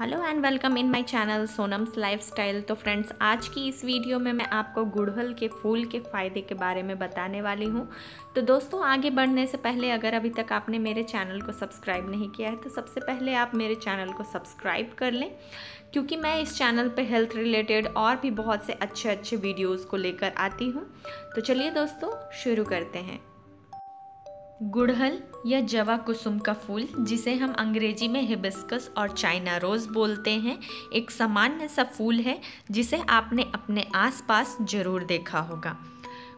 Hello and welcome in my channel Sonam's lifestyle. तो friends, आज की इस वीडियो में मैं आपको गुड़हल के फूल के फ़ायदे के बारे में बताने वाली हूँ। तो दोस्तों, आगे बढ़ने से पहले अगर अभी तक आपने मेरे चैनल को सब्सक्राइब नहीं किया है तो सबसे पहले आप मेरे चैनल को सब्सक्राइब कर लें, क्योंकि मैं इस चैनल पर हेल्थ रिलेटेड और भी बहुत से अच्छे अच्छे वीडियोज़ को लेकर आती हूँ। तो चलिए दोस्तों, शुरू करते हैं। गुड़हल या जवा कुसुम का फूल, जिसे हम अंग्रेज़ी में हिबिस्कस और चाइना रोज़ बोलते हैं, एक सामान्य सा फूल है, जिसे आपने अपने आसपास ज़रूर देखा होगा।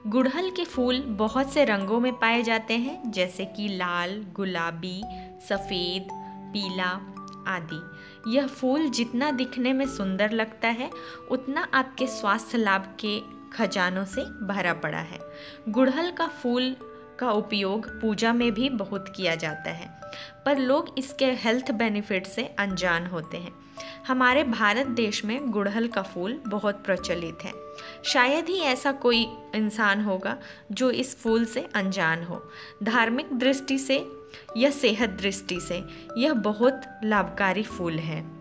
गुड़हल के फूल बहुत से रंगों में पाए जाते हैं, जैसे कि लाल, गुलाबी, सफ़ेद, पीला आदि। यह फूल जितना दिखने में सुंदर लगता है, उतना आपके स्वास्थ्य लाभ के खजानों से भरा पड़ा है। गुड़हल का फूल का उपयोग पूजा में भी बहुत किया जाता है, पर लोग इसके हेल्थ बेनिफिट से अनजान होते हैं। हमारे भारत देश में गुड़हल का फूल बहुत प्रचलित है। शायद ही ऐसा कोई इंसान होगा जो इस फूल से अनजान हो। धार्मिक दृष्टि से या सेहत दृष्टि से यह बहुत लाभकारी फूल है।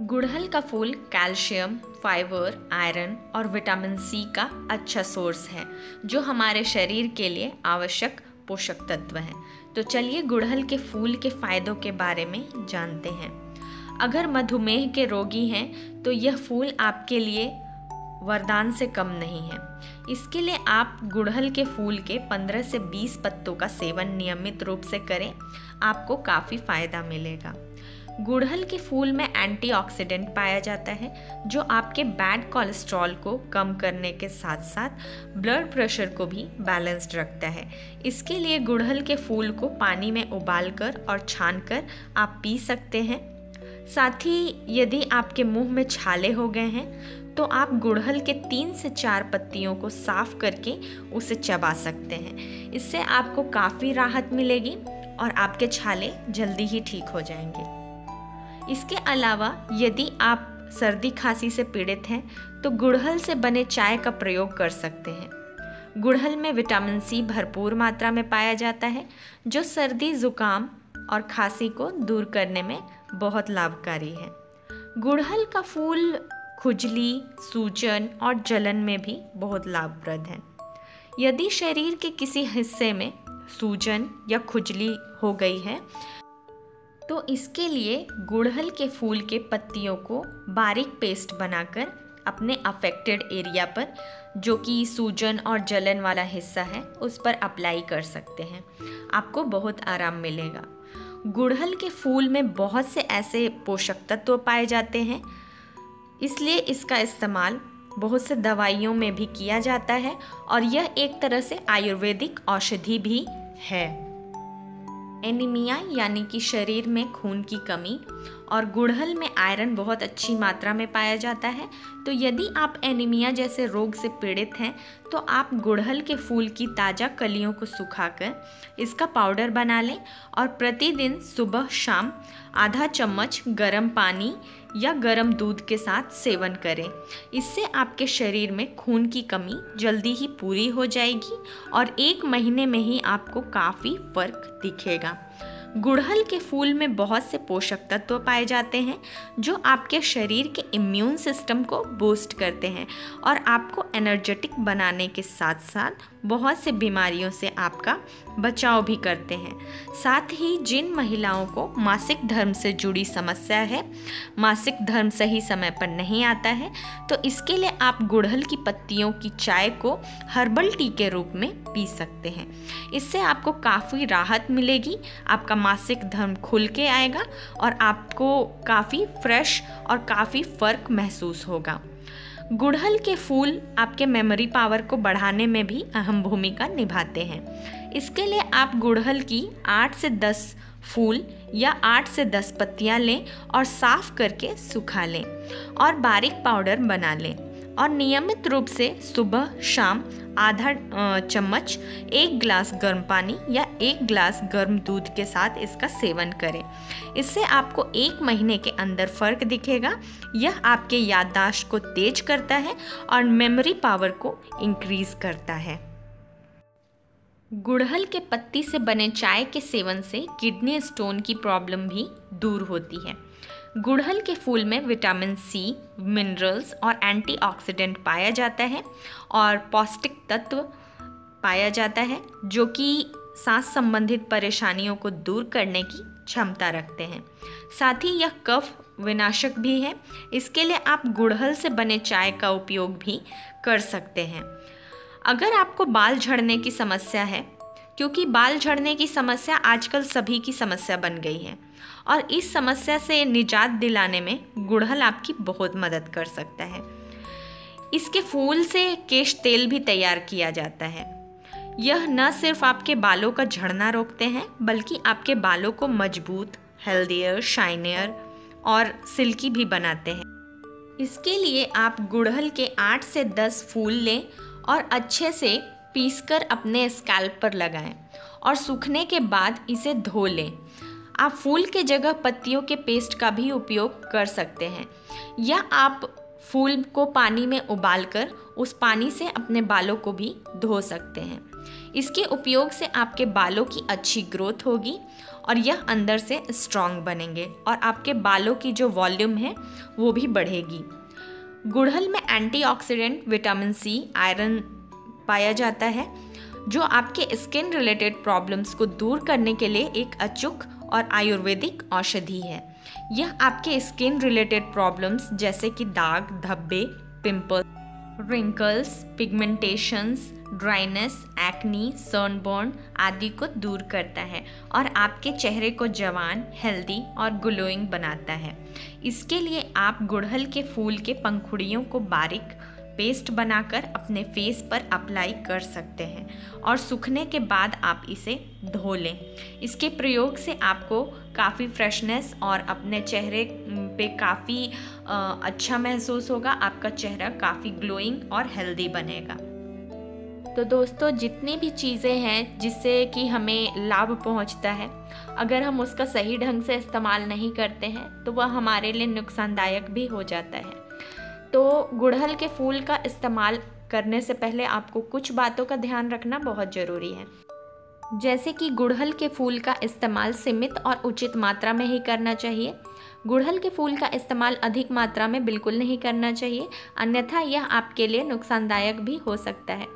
गुड़हल का फूल कैल्शियम, फाइबर, आयरन और विटामिन सी का अच्छा सोर्स है, जो हमारे शरीर के लिए आवश्यक पोषक तत्व हैं। तो चलिए गुड़हल के फूल के फायदों के बारे में जानते हैं। अगर मधुमेह के रोगी हैं तो यह फूल आपके लिए वरदान से कम नहीं है। इसके लिए आप गुड़हल के फूल के 15 से 20 पत्तों का सेवन नियमित रूप से करें, आपको काफ़ी फ़ायदा मिलेगा। गुड़हल के फूल में एंटीऑक्सीडेंट पाया जाता है, जो आपके बैड कोलेस्ट्रॉल को कम करने के साथ साथ ब्लड प्रेशर को भी बैलेंस्ड रखता है। इसके लिए गुड़हल के फूल को पानी में उबाल कर और छान कर आप पी सकते हैं। साथ ही यदि आपके मुँह में छाले हो गए हैं तो आप गुड़हल के तीन से चार पत्तियों को साफ़ करके उसे चबा सकते हैं। इससे आपको काफ़ी राहत मिलेगी और आपके छाले जल्दी ही ठीक हो जाएँगे। इसके अलावा यदि आप सर्दी खांसी से पीड़ित हैं तो गुड़हल से बने चाय का प्रयोग कर सकते हैं। गुड़हल में विटामिन सी भरपूर मात्रा में पाया जाता है, जो सर्दी, जुकाम और खांसी को दूर करने में बहुत लाभकारी है। गुड़हल का फूल, खुजली, सूजन और जलन में भी बहुत लाभप्रद है। यदि शरीर के किसी हिस्से में सूजन या खुजली हो गई है तो इसके लिए गुड़हल के फूल के पत्तियों को बारीक पेस्ट बनाकर अपने अफेक्टेड एरिया पर, जो कि सूजन और जलन वाला हिस्सा है, उस पर अप्लाई कर सकते हैं। आपको बहुत आराम मिलेगा। गुड़हल के फूल में बहुत से ऐसे पोषक तत्व पाए जाते हैं। इसलिए इसका इस्तेमाल बहुत से दवाइयों में भी किया जाता है और यह एक तरह से आयुर्वेदिक औषधि भी है। एनीमिया, यानी कि शरीर में खून की कमी, और गुड़हल में आयरन बहुत अच्छी मात्रा में पाया जाता है। तो यदि आप एनीमिया जैसे रोग से पीड़ित हैं तो आप गुड़हल के फूल की ताज़ा कलियों को सुखाकर इसका पाउडर बना लें और प्रतिदिन सुबह शाम आधा चम्मच गर्म पानी या गर्म दूध के साथ सेवन करें। इससे आपके शरीर में खून की कमी जल्दी ही पूरी हो जाएगी और एक महीने में ही आपको काफ़ी फ़र्क दिखेगा। गुड़हल के फूल में बहुत से पोषक तत्व पाए जाते हैं, जो आपके शरीर के इम्यून सिस्टम को बूस्ट करते हैं और आपको एनर्जेटिक बनाने के साथ साथ बहुत से बीमारियों से आपका बचाव भी करते हैं। साथ ही जिन महिलाओं को मासिक धर्म से जुड़ी समस्या है, मासिक धर्म सही समय पर नहीं आता है तो इसके लिए आप गुड़हल की पत्तियों की चाय को हर्बल टी के रूप में पी सकते हैं। इससे आपको काफ़ी राहत मिलेगी, आपका मासिक धर्म खुल के आएगा और आपको काफ़ी फ्रेश और काफ़ी फ़र्क महसूस होगा। गुड़हल के फूल आपके मेमोरी पावर को बढ़ाने में भी अहम भूमिका निभाते हैं। इसके लिए आप गुड़हल की आठ से दस फूल या आठ से दस पत्तियाँ लें और साफ़ करके सुखा लें और बारीक पाउडर बना लें। और नियमित रूप से सुबह, शाम आधा चम्मच, एक ग्लास गर्म पानी या एक ग्लास गर्म दूध के साथ इसका सेवन करें। इससे आपको एक महीने के अंदर फ़र्क दिखेगा। यह आपके याददाश्त को तेज करता है और मेमोरी पावर को इंक्रीज़ करता है। गुड़हल के पत्ती से बने चाय के सेवन से किडनी स्टोन की प्रॉब्लम भी दूर होती है। गुड़हल के फूल में विटामिन सी, मिनरल्स और एंटीऑक्सीडेंट पाया जाता है और पौष्टिक तत्व पाया जाता है जो कि सांस संबंधित परेशानियों को दूर करने की क्षमता रखते हैं। साथ ही यह कफ विनाशक भी है। इसके लिए आप गुड़हल से बने चाय का उपयोग भी कर सकते हैं। अगर आपको बाल झड़ने की समस्या है क्योंकि बाल झड़ने की समस्या आजकल सभी की समस्या बन गई है और इस समस्या से निजात दिलाने में गुड़हल आपकी बहुत मदद कर सकता है। इसके फूल से केश तेल भी तैयार किया जाता है। यह न सिर्फ़ आपके बालों का झड़ना रोकते हैं, बल्कि आपके बालों को मज़बूत हेल्दियर शाइनियर और सिल्की भी बनाते हैं। इसके लिए आप गुड़हल के आठ से दस फूल लें और अच्छे से पीसकर अपने स्कैल्प पर लगाएँ और सूखने के बाद इसे धो लें। आप फूल के जगह पत्तियों के पेस्ट का भी उपयोग कर सकते हैं। या आप फूल को पानी में उबालकर उस पानी से अपने बालों को भी धो सकते हैं। इसके उपयोग से आपके बालों की अच्छी ग्रोथ होगी और यह अंदर से स्ट्रॉन्ग बनेंगे और आपके बालों की जो वॉल्यूम है वो भी बढ़ेगी। गुड़हल में एंटीऑक्सीडेंट विटामिन सी, आयरन पाया जाता है, जो आपके स्किन रिलेटेड प्रॉब्लम्स को दूर करने के लिए एक अचूक और आयुर्वेदिक औषधि है। यह आपके स्किन रिलेटेड प्रॉब्लम्स जैसे कि दाग, धब्बे pimple wrinkles pigmentations dryness acne sunburn आदि को दूर करता है और आपके चेहरे को जवान हेल्दी और ग्लोइंग बनाता है। इसके लिए आप गुड़हल के फूल के पंखुड़ियों को बारीक पेस्ट बनाकर अपने फेस पर अप्लाई कर सकते हैं। और सूखने के बाद आप इसे धो लें। इसके प्रयोग से आपको काफ़ी फ्रेशनेस और अपने चेहरे पे काफ़ी अच्छा महसूस होगा। आपका चेहरा काफ़ी ग्लोइंग और हेल्दी बनेगा। तो दोस्तों, जितनी भी चीज़ें हैं जिससे कि हमें लाभ पहुँचता है, अगर हम उसका सही ढंग से इस्तेमाल नहीं करते हैं तो वह हमारे लिए नुकसानदायक भी हो जाता है। तो गुड़हल के फूल का इस्तेमाल करने से पहले आपको कुछ बातों का ध्यान रखना बहुत ज़रूरी है। जैसे कि गुड़हल के फूल का इस्तेमाल सीमित और उचित मात्रा में ही करना चाहिए। गुड़हल के फूल का इस्तेमाल अधिक मात्रा में बिल्कुल नहीं करना चाहिए, अन्यथा यह आपके लिए नुकसानदायक भी हो सकता है।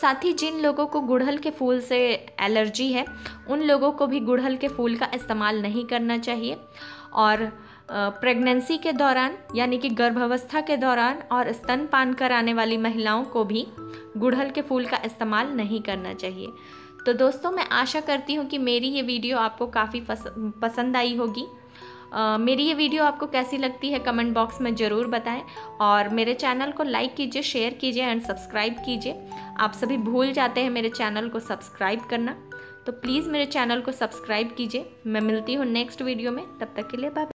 साथ ही जिन लोगों को गुड़हल के फूल से एलर्जी है, उन लोगों को भी गुड़हल के फूल का इस्तेमाल नहीं करना चाहिए। और प्रेगनेंसी के दौरान यानी कि गर्भावस्था के दौरान और स्तनपान कराने वाली महिलाओं को भी गुड़हल के फूल का इस्तेमाल नहीं करना चाहिए। तो दोस्तों मैं आशा करती हूँ कि मेरी ये वीडियो आपको काफ़ी पसंद आई होगी। Uh, मेरी ये वीडियो आपको कैसी लगती है कमेंट बॉक्स में ज़रूर बताएँ और मेरे चैनल को लाइक कीजिए शेयर कीजिए एंड सब्सक्राइब कीजिए। आप सभी भूल जाते हैं मेरे चैनल को सब्सक्राइब करना। तो प्लीज़ मेरे चैनल को सब्सक्राइब कीजिए। मैं मिलती हूँ नेक्स्ट वीडियो में। तब तक के लिए बाय